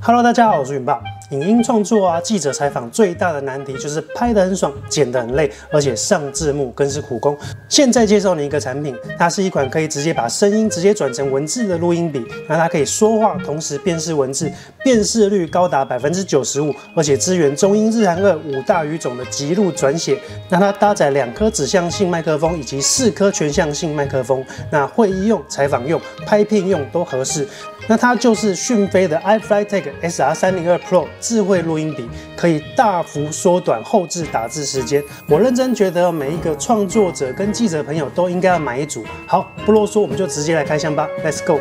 Hello，大家好，我是云爸。影音创作啊，记者采访最大的难题就是拍得很爽，剪得很累，而且上字幕更是苦工。现在介绍你一个产品，它是一款可以直接把声音直接转成文字的录音笔。那它可以说话，同时辨识文字，辨识率高达百分之九十五，而且支援中英日韩二五大语种的极录转写。那它搭载两颗指向性麦克风以及四颗全向性麦克风，那会议用、采访用、拍片用都合适。那它就是讯飞的 iFlytek SR 三零二 Pro 智慧录音笔，可以大幅缩短后置打字时间。我认真觉得每一个创作者跟记者朋友都应该要买一组。好，不啰嗦，我们就直接来开箱吧，Let's go。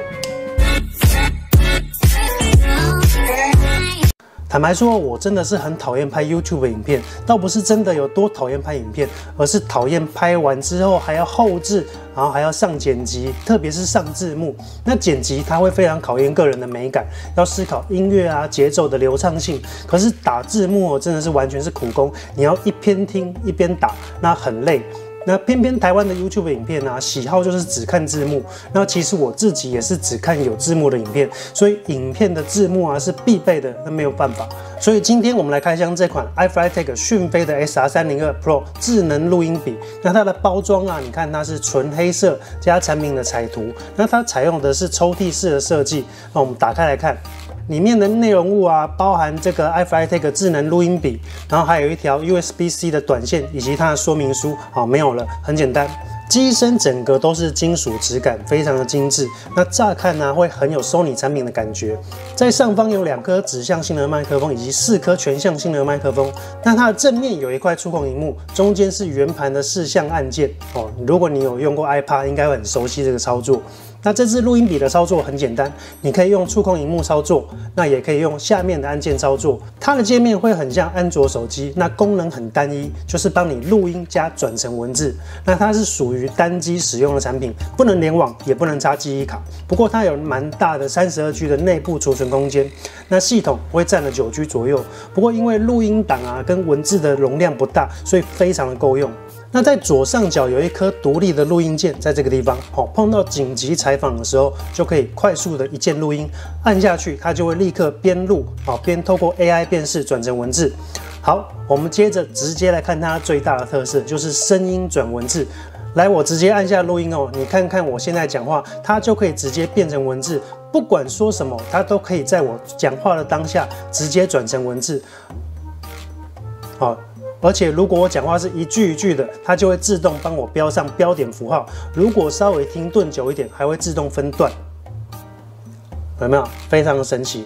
坦白说，我真的是很讨厌拍 YouTube 影片，倒不是真的有多讨厌拍影片，而是讨厌拍完之后还要后置，然后还要上剪辑，特别是上字幕。那剪辑它会非常考验个人的美感，要思考音乐啊节奏的流畅性。可是打字幕真的是完全是苦工，你要一边听一边打，那很累。那偏偏台湾的 YouTube 影片啊，喜好就是只看字幕。那其实我自己也是只看有字幕的影片，所以影片的字幕啊是必备的，那没有办法。所以今天我们来开箱这款 iFlytek 讯飞的 SR 三零二 Pro 智能录音笔。那它的包装啊，你看它是纯黑色加产品的彩图。那它采用的是抽屉式的设计。那我们打开来看。里面的内容物啊，包含这个 iFlytek 智能录音笔，然后还有一条 USB-C 的短线，以及它的说明书。好，没有了，很简单。机身整个都是金属质感，非常的精致。那乍看呢，会很有 Sony 产品的感觉。在上方有两颗指向性的麦克风，以及四颗全向性的麦克风。那它的正面有一块触控荧幕，中间是圆盘的四项按键。哦，如果你有用过 iPad，应该很熟悉这个操作。那这支录音笔的操作很简单，你可以用触控荧幕操作，那也可以用下面的按键操作。它的界面会很像安卓手机，那功能很单一，就是帮你录音加转成文字。那它是属于单机使用的产品，不能联网，也不能插记忆卡。不过它有蛮大的三十二 G 的内部储存空间，那系统会占了九 G 左右。不过因为录音档啊跟文字的容量不大，所以非常的够用。那在左上角有一颗独立的录音键，在这个地方，好碰到紧急采访的时候，就可以快速的一键录音，按下去，它就会立刻边录，好边透过 AI 辨识转成文字。好，我们接着直接来看它最大的特色，就是声音转文字。来，我直接按下录音哦，你看看我现在讲话，它就可以直接变成文字，不管说什么，它都可以在我讲话的当下直接转成文字。好。而且如果我讲话是一句一句的，它就会自动帮我标上标点符号。如果稍微停顿久一点，还会自动分段。有没有？非常的神奇。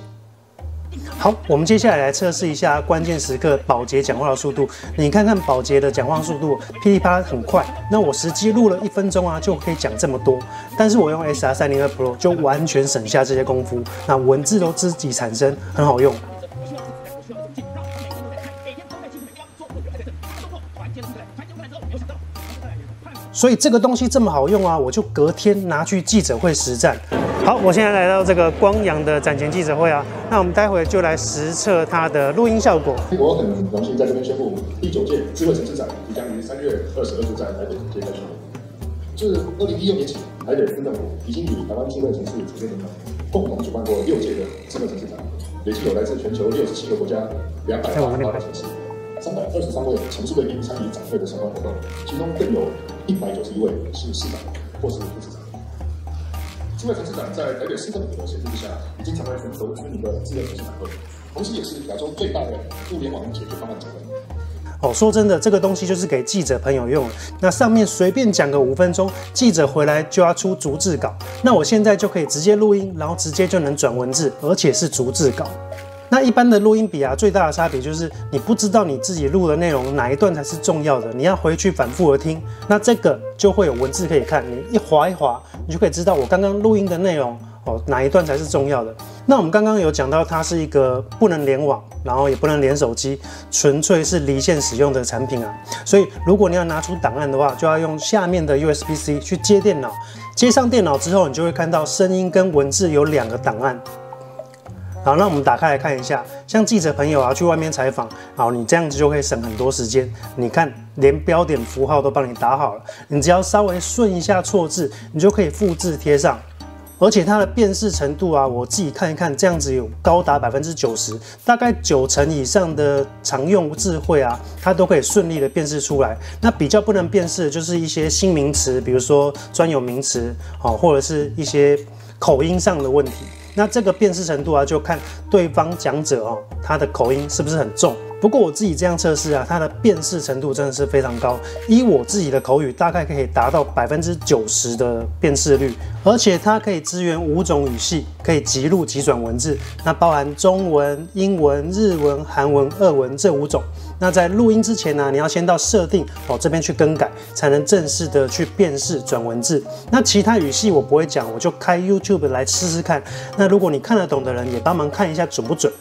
好，我们接下来来测试一下关键时刻保洁讲话的速度。你看看保洁的讲话速度，噼里啪啦很快。那我实际录了一分钟啊，就可以讲这么多。但是我用 S R 三零二 Pro 就完全省下这些功夫，那文字都自己产生，很好用。所以这个东西这么好用啊，我就隔天拿去记者会实战。好，我现在来到这个光阳的展前记者会啊，那我们待会就来实测它的录音效果。我很荣幸在这边宣布，第九届智慧城市展即将于三月二十二日在台北揭开序幕。自二零一六年起，台北市政府已经与台湾智慧城市组织联盟，共同主办过六届的智慧城市展，累计有来自全球六十七个国家两百八十八个城市。三百二十三位城市贵宾参与展会的相关活动，其中更有一百九十一位是市长或是副市长。智慧城市长在台北市政府的协助之下，已经成为全球知名的智慧城市展会，同时也是亚洲最大的互联网解决方案展会。哦，说真的，这个东西就是给记者朋友用。那上面随便讲个五分钟，记者回来就要出逐字稿。那我现在就可以直接录音，然后直接就能转文字，而且是逐字稿。那一般的录音笔啊，最大的差别就是你不知道你自己录的内容哪一段才是重要的，你要回去反复的听。那这个就会有文字可以看，你一划一划，你就可以知道我刚刚录音的内容哦，哪一段才是重要的。那我们刚刚有讲到，它是一个不能联网，然后也不能连手机，纯粹是离线使用的产品啊。所以如果你要拿出档案的话，就要用下面的 USB-C 去接电脑，接上电脑之后，你就会看到声音跟文字有两个档案。好，那我们打开来看一下，像记者朋友啊去外面采访，好，你这样子就可以省很多时间。你看，连标点符号都帮你打好了，你只要稍微顺一下错字，你就可以复制贴上。而且它的辨识程度啊，我自己看一看，这样子有高达百分之九十，大概九成以上的常用智慧啊，它都可以顺利的辨识出来。那比较不能辨识的就是一些新名词，比如说专有名词，哦，或者是一些口音上的问题。那这个辨识程度啊，就看对方讲者哦，他的口音是不是很重。不过我自己这样测试啊，它的辨识程度真的是非常高。以我自己的口语，大概可以达到百分之九十的辨识率，而且它可以支援五种语系，可以即录即转文字，那包含中文、英文、日文、韩文、俄文这五种。那在录音之前呢，你要先到设定哦这边去更改，才能正式的去辨识转文字。那其他语系我不会讲，我就开 YouTube 来试试看。那如果你看得懂的人，也帮忙看一下准不准。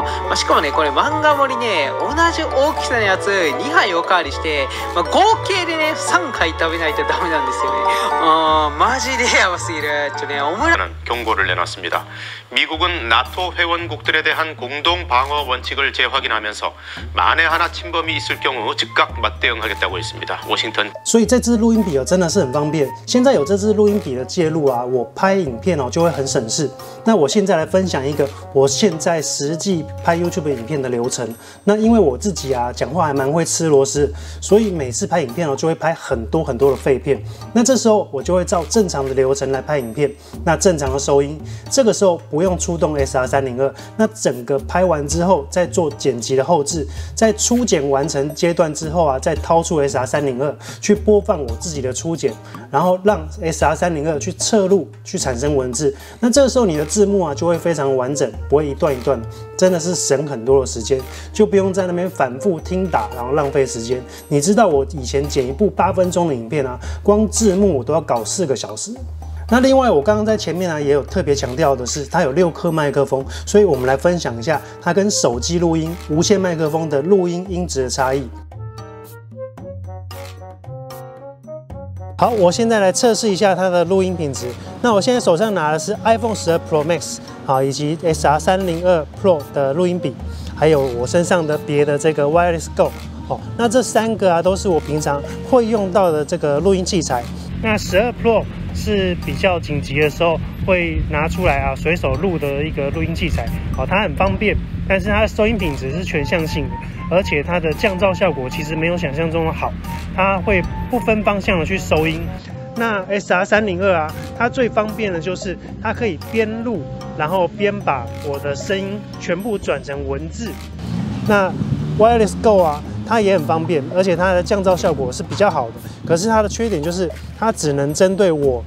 まあ、しかもねこれ漫画盛りね同じ大きさのやつ2杯おかわりして、まあ、合計でね3回食べないとダメなんですよね어マジでやばすぎるちょねオムラ 경고를 내놨습니다. 미국은 나토 회원국들에 대한 공동 방어 원칙을 재확인하면서 만에 하나 침범이 있을 경우 즉각 맞대응하겠다고 했습니다. 워싱턴 所以这支录音笔哦真的是很方便。现在有这支录音笔的介入啊，我拍影片哦就会很省事。那我现在来分享一个我现在实际拍 YouTube 影片的流程。那因为我自己啊讲话还蛮会吃螺丝，所以每次拍影片哦就会 拍很多很多的废片。那这时候我就会照正常的流程来拍影片，那正常的收音。这个时候不用出动 SR 三零二，那整个拍完之后再做剪辑的后置，在初剪完成阶段之后啊，再掏出 SR 三零二去播放我自己的初剪，然后让 SR 三零二去侧录去产生文字。那这个时候你的字幕啊就会非常完整，不会一段一段，真的是省很多的时间，就不用在那边反复听打，然后浪费时间。你知道我以前剪一部八分钟的影片啊，光字幕我都要搞四个小时。那另外，我刚刚在前面呢也有特别强调的是，它有六颗麦克风，所以我们来分享一下它跟手机录音无线麦克风的录音音质的差异。好，我现在来测试一下它的录音品质。那我现在手上拿的是 iPhone 十二 Pro Max 好，以及 SR 三零二 Pro 的录音笔，还有我身上的别的这个 Wireless Go 哦。那这三个啊都是我平常会用到的这个录音器材。那十二 Pro 是比较紧急的时候会拿出来啊，随手录的一个录音器材。好，它很方便，但是它的收音品质是全向性的，而且它的降噪效果其实没有想象中的好，它会不分方向的去收音。那 SR 三零二啊，它最方便的就是它可以边录，然后边把我的声音全部转成文字。那 Wireless Go 啊，它也很方便，而且它的降噪效果是比较好的。可是它的缺点就是它只能针对我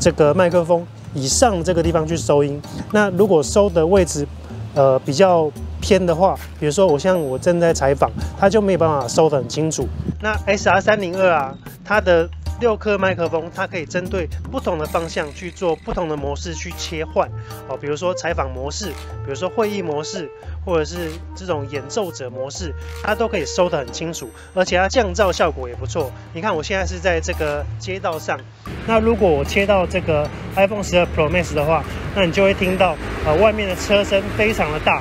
这个麦克风以上这个地方去收音。那如果收的位置呃比较偏的话，比如说我像我正在采访，它就没有办法收得很清楚。那 SR 三零二啊，它的六颗麦克风，它可以针对不同的方向去做不同的模式去切换哦，比如说采访模式，比如说会议模式，或者是这种演奏者模式，它都可以收得很清楚，而且它降噪效果也不错。你看我现在是在这个街道上，那如果我切到这个 iPhone 十二 Pro Max 的话，那你就会听到呃外面的车声非常的大，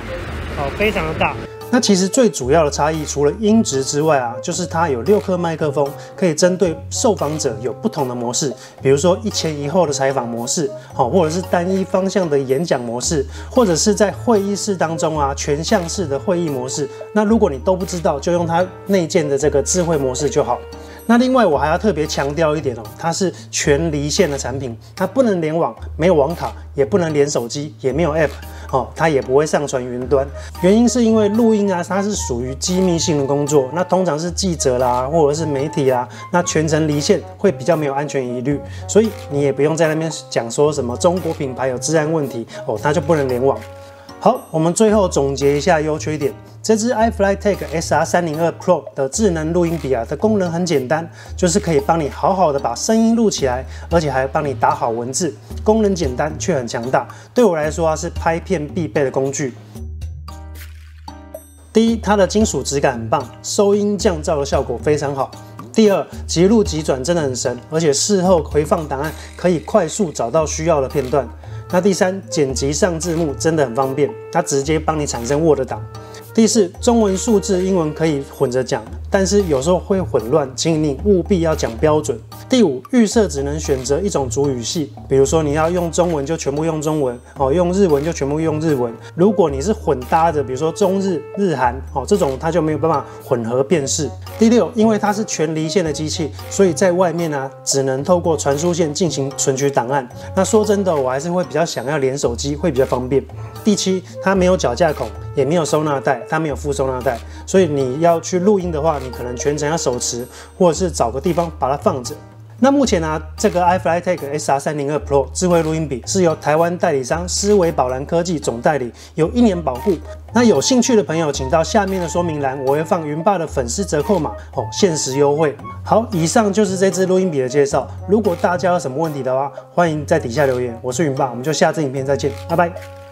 哦，非常的大。那其实最主要的差异，除了音质之外啊，就是它有六颗麦克风，可以针对受访者有不同的模式，比如说一前一后的采访模式，好，或者是单一方向的演讲模式，或者是在会议室当中啊全向式的会议模式。那如果你都不知道，就用它内建的这个智慧模式就好。那另外我还要特别强调一点哦，它是全离线的产品，它不能联网，没有网卡，也不能连手机，也没有 App。哦，它也不会上传云端，原因是因为录音啊，它是属于机密性的工作，那通常是记者啦，或者是媒体啦，那全程离线会比较没有安全疑虑，所以你也不用在那边讲说什么中国品牌有治安问题哦，它就不能联网。好，我们最后总结一下优缺点。这支 iFlytek SR 三零二 Pro 的智能录音笔啊，的功能很简单，就是可以帮你好好的把声音录起来，而且还帮你打好文字。功能简单却很强大，对我来说啊是拍片必备的工具。第一，它的金属质感很棒，收音降噪的效果非常好。第二，即录即转真的很神，而且事后回放档案可以快速找到需要的片段。那第三，剪辑上字幕真的很方便，它直接帮你产生 Word 档。第四，中文数字、英文可以混着讲，但是有时候会混乱，请你务必要讲标准。第五，预设只能选择一种主语系，比如说你要用中文就全部用中文，哦，用日文就全部用日文。如果你是混搭的，比如说中日、日韩，哦，这种它就没有办法混合辨识。第六，因为它是全离线的机器，所以在外面呢，只能透过传输线进行存取档案。那说真的，我还是会比较想要连手机，会比较方便。第七，它没有脚架孔，也没有收纳袋，它没有附收纳袋，所以你要去录音的话，你可能全程要手持，或者是找个地方把它放着。那目前呢，这个 iFlytek SR 三零二 Pro 智慧录音笔是由台湾代理商思维宝蓝科技总代理，有一年保护。那有兴趣的朋友，请到下面的说明栏，我会放云爸的粉丝折扣码哦，限时优惠。好，以上就是这支录音笔的介绍。如果大家有什么问题的话，欢迎在底下留言。我是云爸，我们就下支影片再见，拜拜。